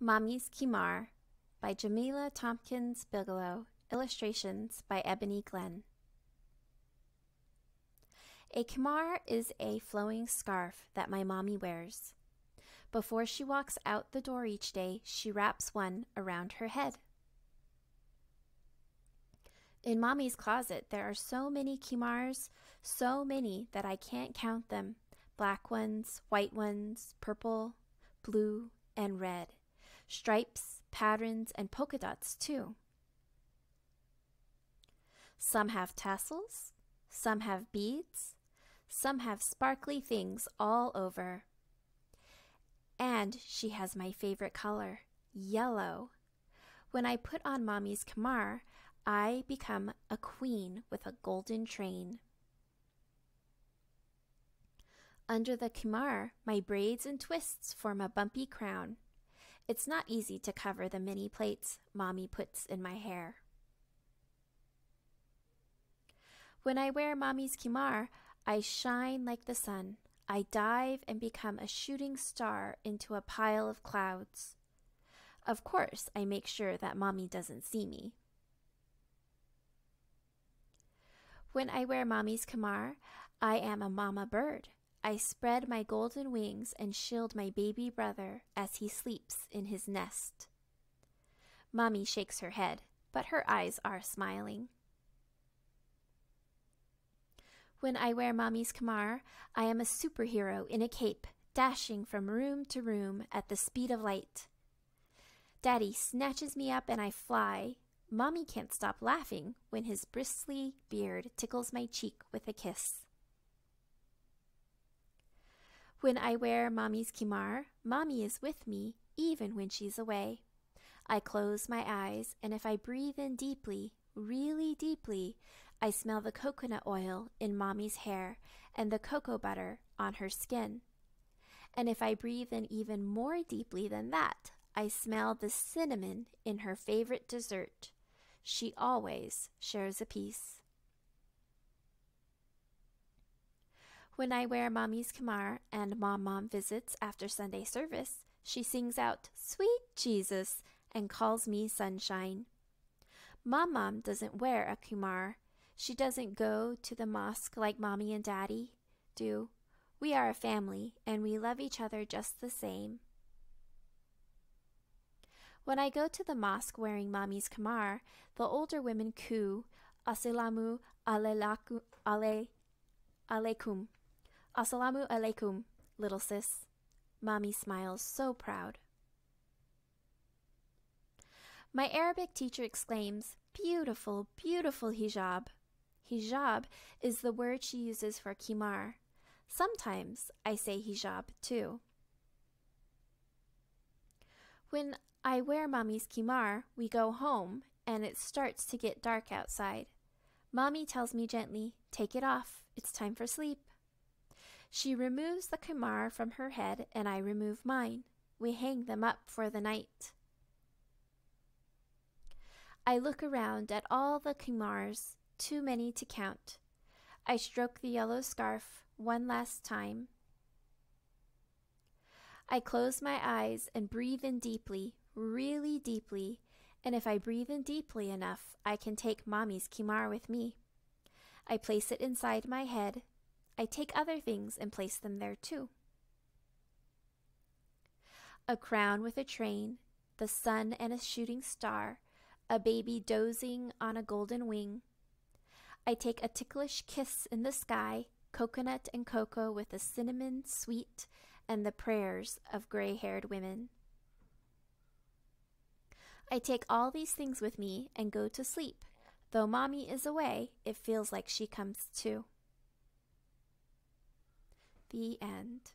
Mommy's Khimar by Jamilah Thompkins Bigelow. Illustrations by Ebony Glenn. A khimar is a flowing scarf that my mommy wears. Before she walks out the door each day, she wraps one around her head. In mommy's closet, there are so many khimars, so many that I can't count them black ones, white ones, purple, blue, and red stripes, patterns, and polka dots too. Some have tassels, some have beads, some have sparkly things all over. And she has my favorite color, yellow. When I put on Mommy's Khimar, I become a queen with a golden train. Under the Khimar, my braids and twists form a bumpy crown. It's not easy to cover the many plaits Mommy puts in my hair. When I wear Mommy's khimar, I shine like the sun. I dive and become a shooting star into a pile of clouds. Of course, I make sure that Mommy doesn't see me. When I wear Mommy's khimar, I am a mama bird. I spread my golden wings and shield my baby brother as he sleeps in his nest. Mommy shakes her head, but her eyes are smiling. When I wear Mommy's Khimar, I am a superhero in a cape, dashing from room to room at the speed of light. Daddy snatches me up and I fly. Mommy can't stop laughing when his bristly beard tickles my cheek with a kiss. When I wear Mommy's khimar, Mommy is with me even when she's away. I close my eyes, and if I breathe in deeply, really deeply, I smell the coconut oil in Mommy's hair and the cocoa butter on her skin. And if I breathe in even more deeply than that, I smell the cinnamon in her favorite dessert. She always shares a piece. When I wear Mommy's khimar and Mom Mom visits after Sunday service, she sings out, Sweet Jesus, and calls me Sunshine. Mom Mom doesn't wear a khimar. She doesn't go to the mosque like Mommy and Daddy do. We are a family, and we love each other just the same. When I go to the mosque wearing Mommy's khimar, the older women coo, Assalamu alaikum. Assalamu alaikum, little sis. Mommy smiles so proud. My Arabic teacher exclaims, Beautiful, beautiful hijab. Hijab is the word she uses for khimar. Sometimes I say hijab too. When I wear Mommy's khimar, we go home and it starts to get dark outside. Mommy tells me gently, Take it off. It's time for sleep. She removes the khimar from her head, and I remove mine. We hang them up for the night. I look around at all the khimars, too many to count. I stroke the yellow scarf one last time. I close my eyes and breathe in deeply, really deeply, and if I breathe in deeply enough, I can take Mommy's khimar with me. I place it inside my head I take other things and place them there too. A crown with a train, the sun and a shooting star, a baby dozing on a golden wing. I take a ticklish kiss in the sky, coconut and cocoa with a cinnamon sweet, and the prayers of gray haired women. I take all these things with me and go to sleep. Though mommy is away, it feels like she comes too. The end.